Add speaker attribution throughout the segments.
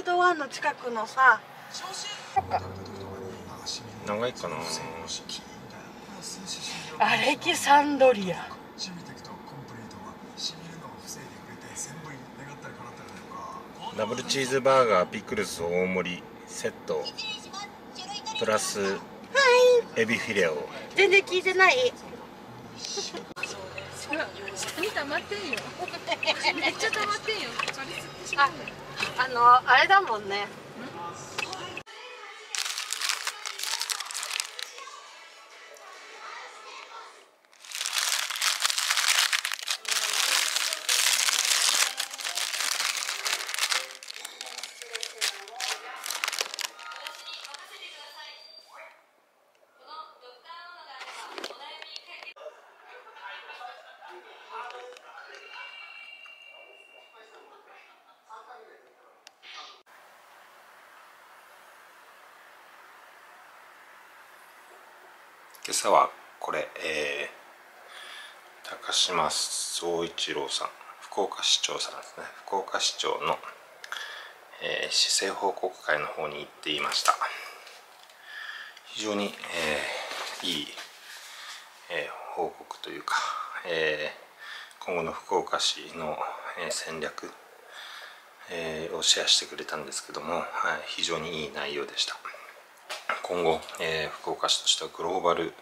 Speaker 1: 湾の近くのさ
Speaker 2: 長いかな。
Speaker 1: アレキサンドリア。
Speaker 2: ダブルチーズバーガーピクルス大盛りセット。プラスエビフィレオ。
Speaker 1: 全然聞いてない。
Speaker 3: 下に溜まってんよ。めっちゃ溜まってんよ。
Speaker 1: ああのあれだもんね。
Speaker 2: 今朝はこれ、えー、高島総一郎さん福岡市長さんですね。福岡市長の、えー、市政報告会の方に行っていました。非常に、えー、いい、えー、報告というか、えー、今後の福岡市の、えー、戦略、えー、をシェアしてくれたんですけども、はい、非常にいい内容でした。今後、えー、福岡市としてはグローバル、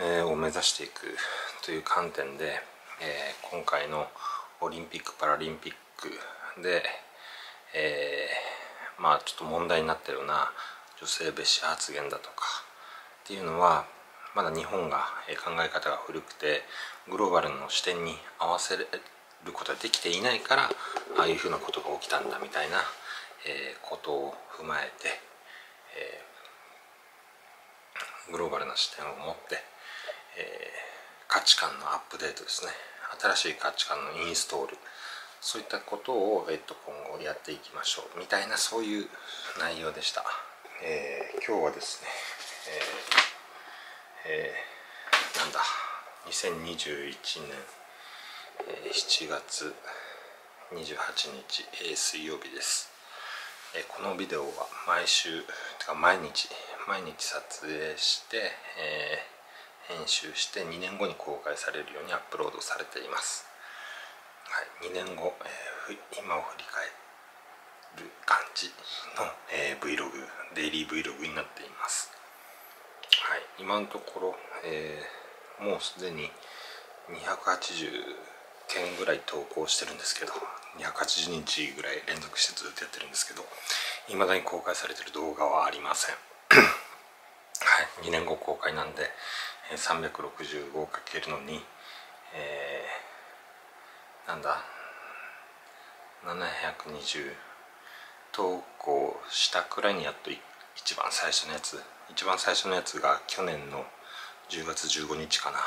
Speaker 2: えー、を目指していくという観点で、えー、今回のオリンピック・パラリンピックで、えー、まあちょっと問題になったような女性蔑視発言だとかっていうのはまだ日本が考え方が古くてグローバルの視点に合わせることができていないからああいうふうなことが起きたんだみたいな、えー、ことを踏まえて、えー、グローバルな視点を持って、えー、価値観のアップデートですね。新しい価値観のインストール。そういったことを、えっと、今後やっていきましょう。みたいなそういう内容でした、えー、今日はですね、えーえー、なんだ2021年、えー、7月28日、えー、水曜日です、えー、このビデオは毎週てか毎日毎日撮影して、えー編集して2年後に公開されるようにアップロードされています、はい、2年後、えー、今を振り返る感じの、えー、Vlog デイリー Vlog になっています、はい、今のところ、えー、もうすでに280件ぐらい投稿してるんですけど280日ぐらい連続してずっとやってるんですけど未だに公開されてる動画はありません。2年後公開なんで 365× の2、えー、なんだ720投稿したくらいにやっと一番最初のやつ一番最初のやつが去年の10月15日かな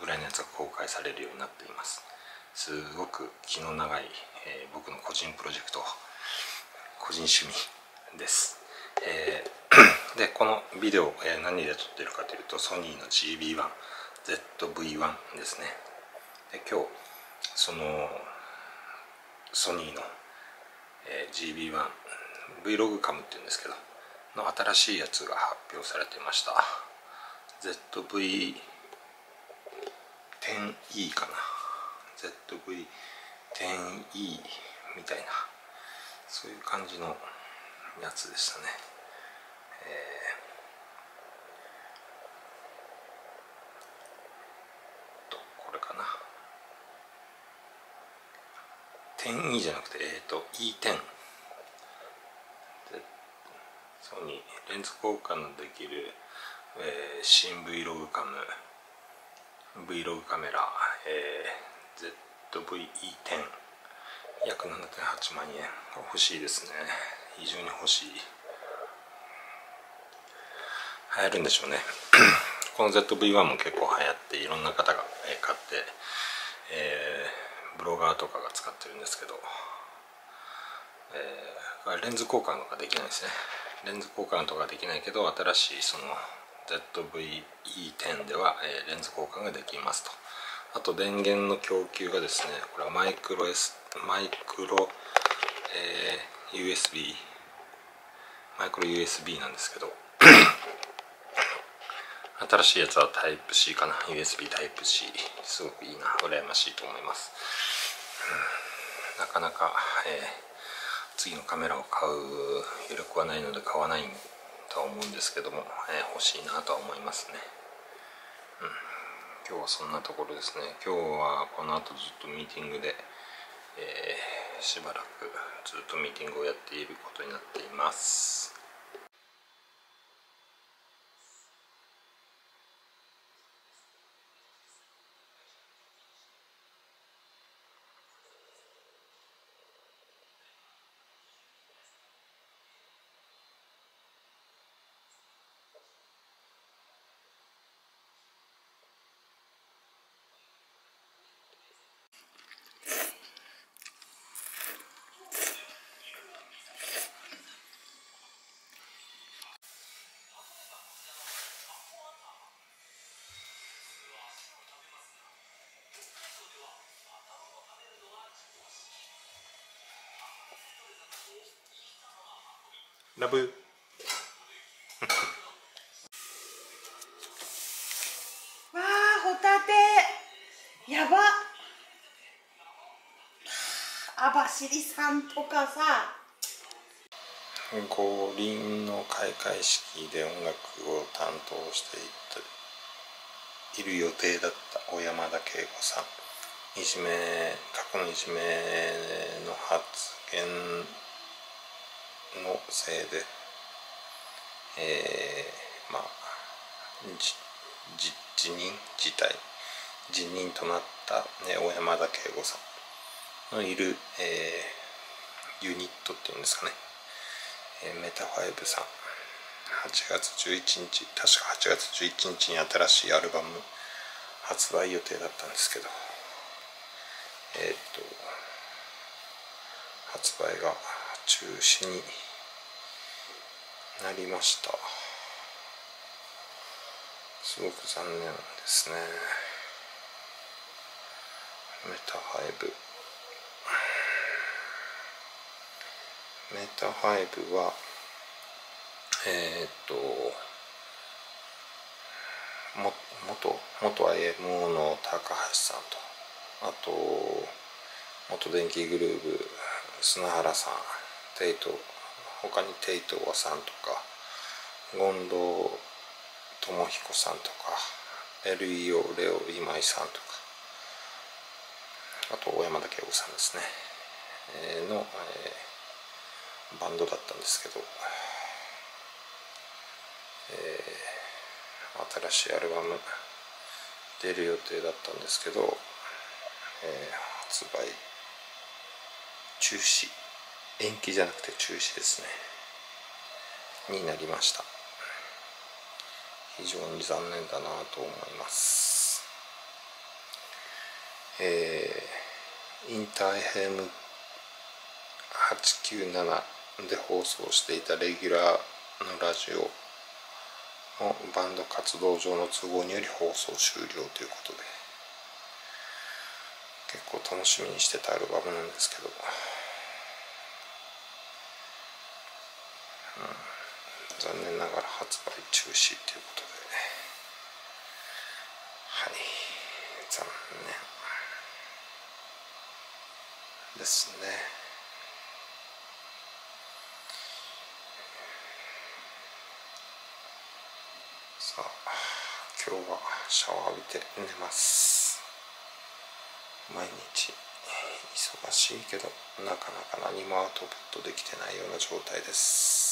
Speaker 2: ぐらいのやつが公開されるようになっています。すごく気の長い、えー、僕の個人プロジェクト個人趣味です、えーでこのビデオ、えー、何で撮ってるかというとソニーの GB1ZV-1 ですね。で今日そのソニーの、えー、GB1 Vlog カムっていうんですけどの新しいやつが発表されてました。ZV-10E かな。ZV-10E みたいなそういう感じのやつでしたね。とこれかな。10E じゃなくてえっ、ー、と E10 ソニーレンズ交換のできる、えー、新 Vlog カム。Vlog カメラ、えー、ZV-E10 約7.8万円。欲しいですね。非常に欲しい。流行るんでしょうね。この ZV-1 も結構流行っていろんな方が買って、えー、ブロガーとかが使ってるんですけど、えー、レンズ交換とかできないですね。レンズ交換とかできないけど新しいその ZV-E10 では、えー、レンズ交換ができますと。あと電源の供給がですねこれはマイクロ S マイクロ、えー、USB マイクロ USB なんですけど新しいやつはタイプ C かな。USB タイプ C すごくいいな。羨ましいと思います、うん、なかなか、えー、次のカメラを買う余力はないので買わないとは思うんですけども、えー、欲しいなとは思いますね、うん、今日はそんなところですね。今日はこの後ずっとミーティングで、えー、しばらくずっとミーティングをやっていることになっています。ラブ。
Speaker 3: わあホタテ。やば。網走さんとかさ。
Speaker 2: 五輪の開会式で音楽を担当している予定だった小山田圭吾さん。いじめ過去のいじめの発言のせいで、えー、まあ辞任辞退辞任となった、ね、小山田圭吾さんのいる、えー、ユニットっていうんですかね、えー、メタファイブさん。8月11日確か8月11日に新しいアルバム発売予定だったんですけど。えっ、と発売が中止になりました。すごく残念ですね。メタファイブ。メタファイブはえっ、とも元元 IMO の高橋さんとあと元電気グルーブ砂原さんテイト他にテイトワさんとか権藤智彦さんとか LEO レオ今井さんとかあと小山田圭吾さんですね、えー、の、えー、バンドだったんですけど、えー、新しいアルバム出る予定だったんですけど、えー、発売中止。延期じゃなくて中止ですね。になりました。非常に残念だなと思います。えー、インター FM897 で放送していたレギュラーのラジオのバンド活動上の都合により放送終了ということで結構楽しみにしてたアルバムなんですけど、うん、残念ながら発売中止ということで。はい。残念ですね。さあ今日はシャワー浴びて寝ます。毎日忙しいけどなかなか何もアウトプットできてないような状態です。